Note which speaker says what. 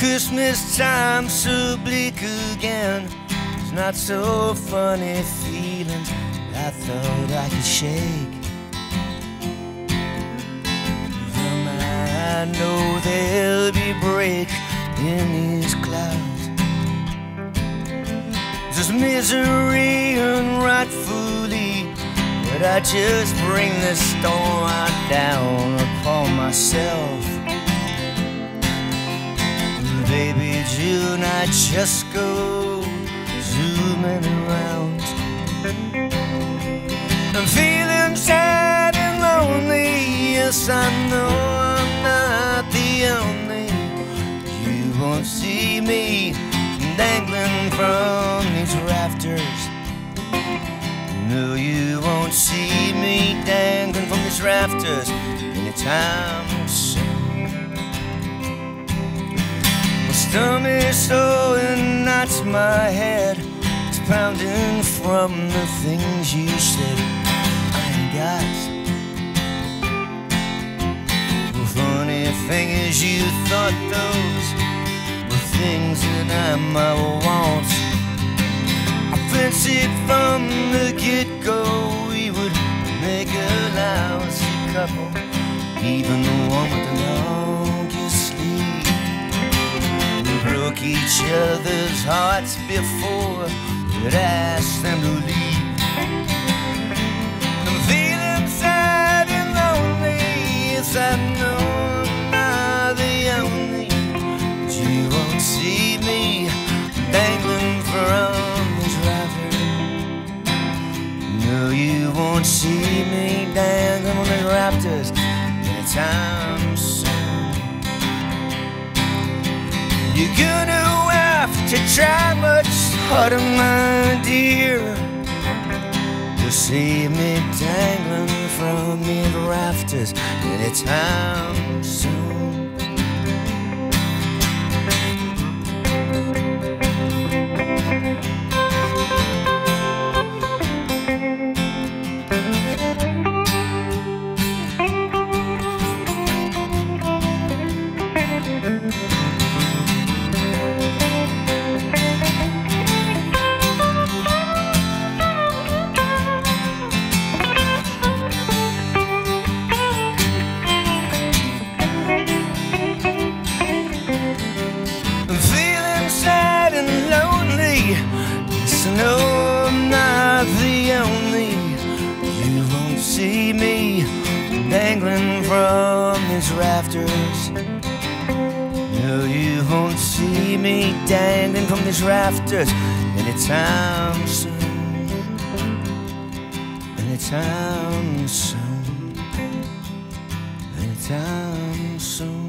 Speaker 1: Christmas time so bleak again. It's not so funny feelings I thought I could shake. From I know there'll be break in these clouds. Just misery unrightfully, but I just bring the storm down upon myself. Baby June, I just go zooming around. I'm feeling sad and lonely. Yes, I know I'm not the only. You won't see me dangling from these rafters. No, you won't see me dangling from these rafters anytime stomach's so knots my head. It's pounding from the things you said I ain't got. The funny thing is, you thought those were things that I might want. I fancied from the get go we would make a lousy couple, even the one with the each other's hearts before we'd ask them to leave. I'm feeling sad and lonely. Yes, I know I'm not the only. But you won't see me dangling from these rafters. No, you won't see me dangling on these rafters anytime soon. You're gonna to try much harder, my dear, to see me dangling from these rafters anytime soon. Rafters. No, you won't see me dangling from these rafters anytime soon. Anytime soon. Anytime soon.